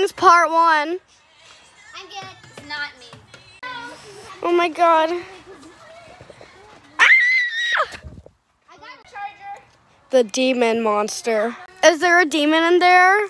Things Part 1. I'm good. It's not me. Oh my god. Ah! The demon monster. Is there a demon in there?